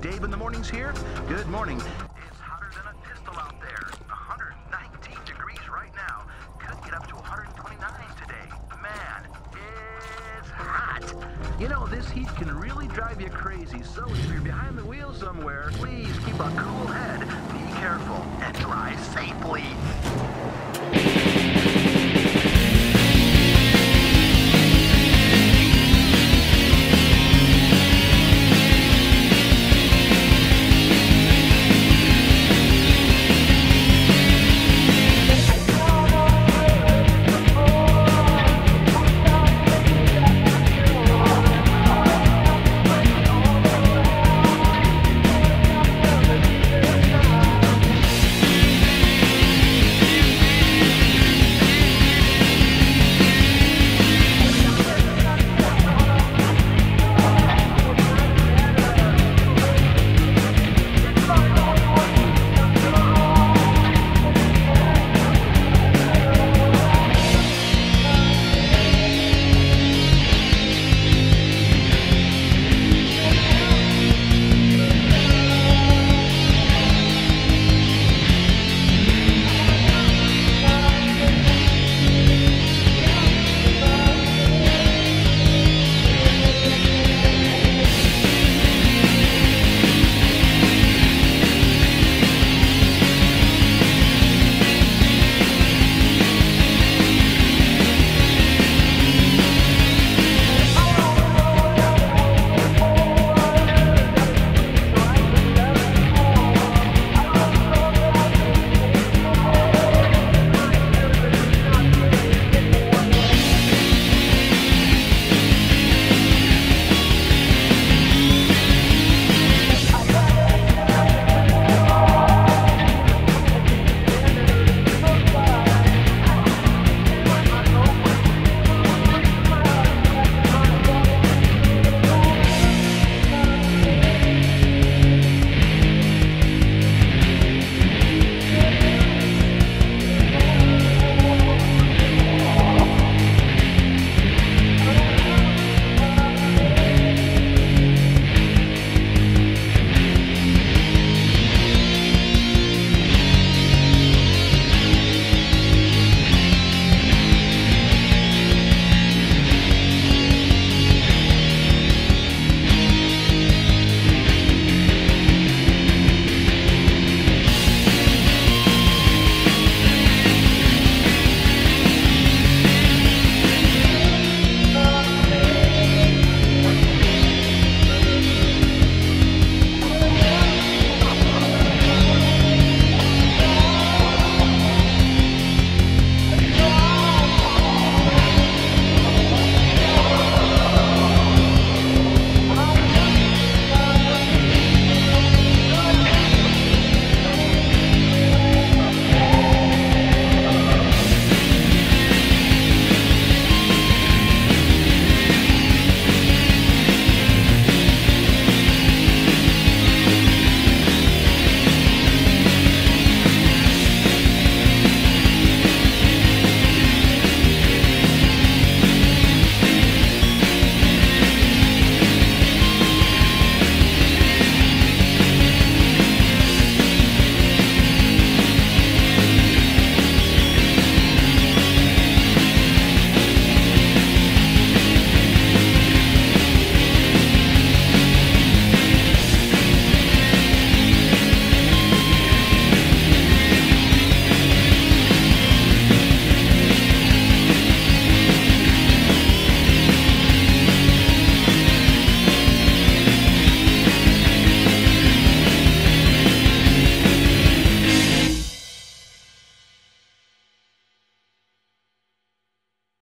Dave in the mornings here. Good morning. It's hotter than a pistol out there. 119 degrees right now. Could get up to 129 today. Man, it's hot. You know, this heat can really drive you crazy, so if you're behind the wheel somewhere, please keep a cool head, be careful, and drive safely.